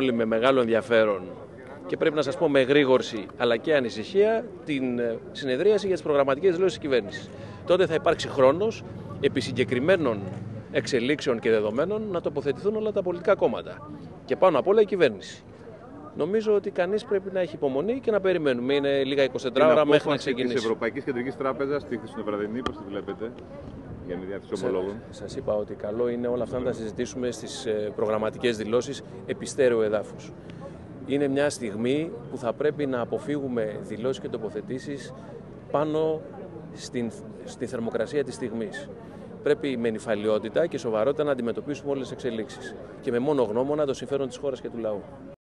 με μεγάλο ενδιαφέρον και πρέπει να σας πω με γρήγορση αλλά και ανησυχία την ε, συνεδρίαση για τις προγραμματικές δηλώσεις της κυβέρνησης. Τότε θα υπάρξει χρόνος επί συγκεκριμένων εξελίξεων και δεδομένων να τοποθετηθούν όλα τα πολιτικά κόμματα και πάνω απ' όλα η κυβέρνηση. Νομίζω ότι κανείς πρέπει να έχει υπομονή και να περιμένουμε. Είναι λίγα 24 ώρα μέχρι να ξεκινήσει. Τη Ευρωπαϊκής Κεντρικής Τράπεζας, τη Χρυσοβραδινή, πώς τη βλέπετε, για μια διάθεση ομολόγων. Σας είπα ότι καλό είναι όλα αυτά να τα συζητήσουμε στις προγραμματικές δηλώσεις επιστέρεου εδάφους. Είναι μια στιγμή που θα πρέπει να αποφύγουμε δηλώσεις και τοποθετήσεις πάνω στην, στη θερμοκρασία της στιγμής. Πρέπει με νυφαλιότητα και σοβαρότητα να αντιμετωπίσουμε όλες τις εξελίξεις και με μόνο γνώμονα το συμφέρον της χώρας και του λαού.